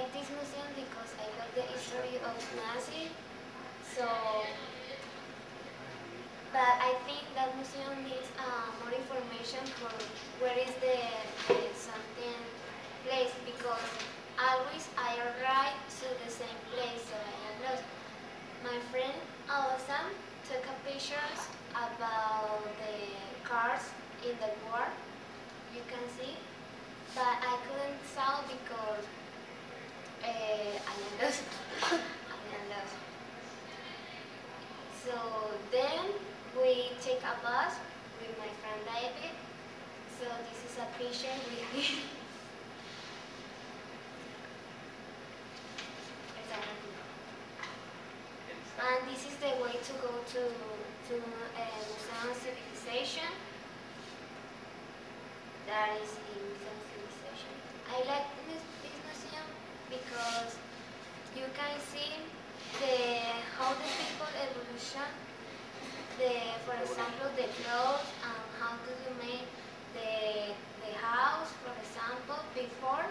like this museum because I love the history of Nazi. So, but I think that museum needs uh, more information for where is the, the something place because always I arrive to the same place so I am lost. My friend Awesome took a pictures about the cars in the war you can see but I couldn't saw because uh, I am lost I am lost so then we take a bus with my friend David. So this is a picture with him. And this is the way to go to to uh, Museum of Civilization. That is the Museum of Civilization. I like this, this museum because you can see the how the people evolution. The, for example, the clothes and how do you make the the house. For example, before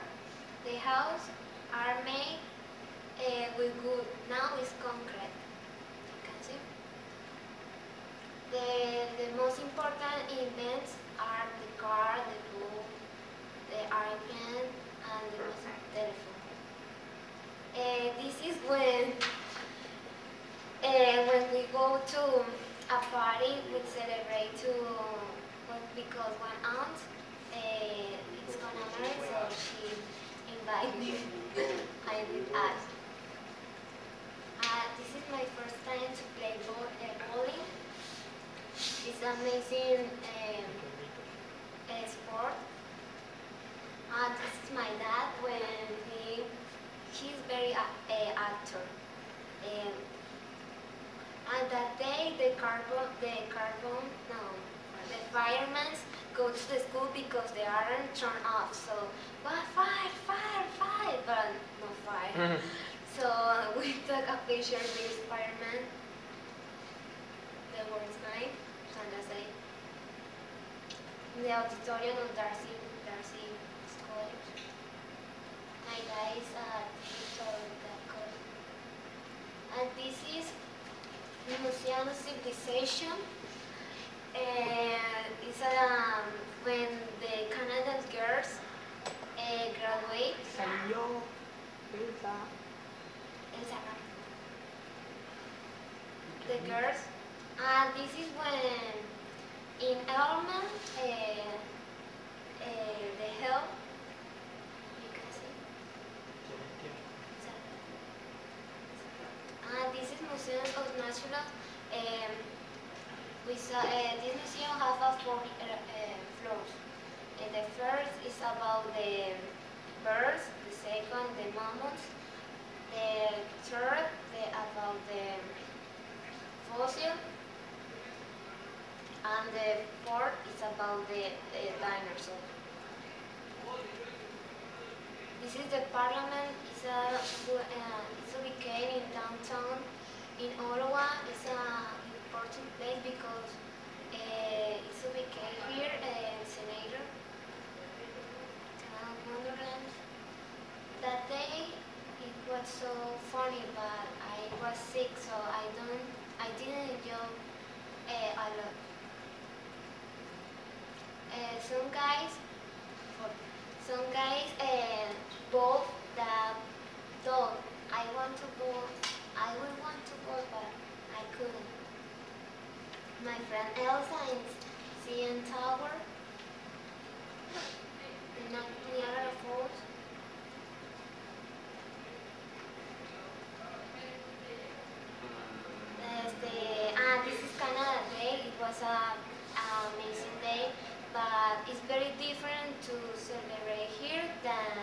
the house are made uh, with wood. Now it's concrete. You can see. The, the most important events are the car, the book, the airplane, and the telephone. Uh, this is when uh, when we go to a party, we celebrate to well, because one aunt uh, is gonna marry, so she invited me. I with us. Uh, this is my first time to play ball, uh, bowling. It's amazing um, uh, sport. Uh, this is my dad when he he's very uh, uh, actor. Um, and that day the carbon the carbon no the firemen go to the school because they aren't turned off. So well, fire, fire, fire, but no fire. So uh, we took a picture with fireman. The words nine, Sandra say. In the auditorium of Darcy, Darcy School. Hi guys, uh, Victor And this is Museum of Civilization. And it's um, when the Canadian girls uh, graduate. Salió Elsa. Elsa the girls. And this is when in Elman, uh, uh, the hill, you can see. And this is Museum of Natural. Um, we saw, uh, this museum four uh, uh, floors. The first is about the birds, the second the mammals, the third the, about the fossil, and the fourth is about the uh, dinosaur. This is the parliament. It's a uh, it's located in downtown in Ottawa. It's a important place because uh, it's located here in Senator, uh, Wonderland. That day it was so funny, but I was sick, so I don't, I didn't enjoy uh, a lot. Uh, some guys, some guys uh, bought the dog. I want to go, I would want to go, but Couldn't. My friend Elsa in CN Tower, the Niagara Falls. Este, ah, this is Canada Day. It was a, a amazing day, but it's very different to celebrate here than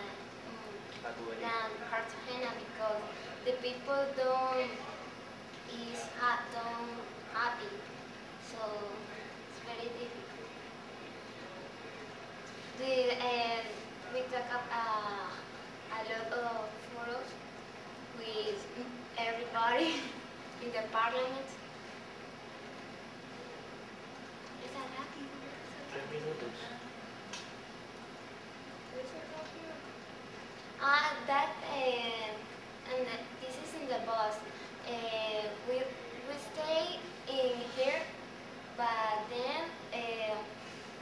than Cartagena because the people don't is happy, so it's very difficult. The uh, we took up uh, a lot of photos with everybody in the parliament.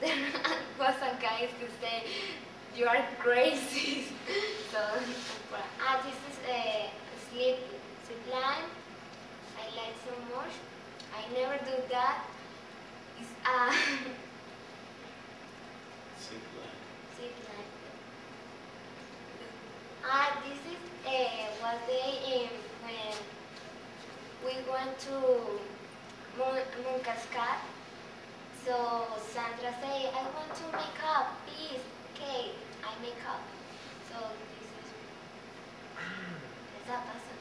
guys to say you are crazy. so, ah, this is a sleep sleep line. I like so much. I never do that. It's a Zip line. sleep line. Ah, this is uh, what they um, when we went to Moon, Moon Cascade. So Sandra say, I want to make up, please. Okay, I make up. So this is esa pasa.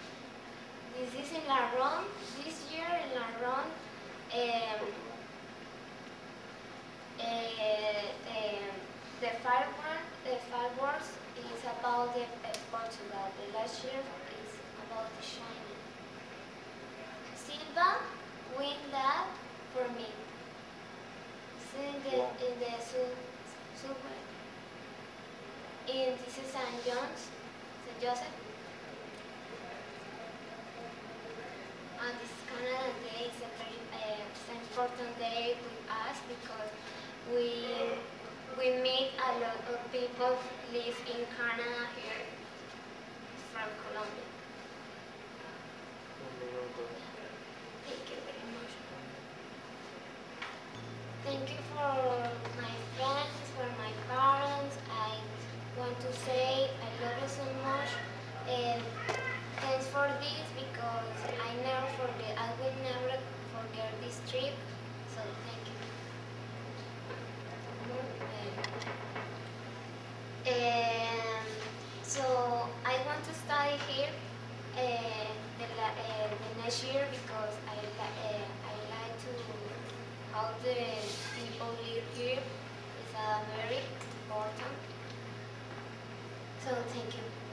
This is in La Ronde. This year in La Ronde, um, uh, um, the firework, the fireworks is about the uh, Portugal. The last year is about the China. Silva win that for me. It's in the Wow. in the su- super. In this is St. John's, St. Joseph. And this Canada Day is a very uh, important day with us because we we meet a lot of people live in Canada here from Colombia. Thank you very much. Thank you for my friends, for my parents. I want to say I love you so much. And thanks for this because I never forget, I will never forget this trip. So thank you. And so I want to study here uh, the, uh, the next year because I, uh, I like to how the people live here is uh, very important. So thank you.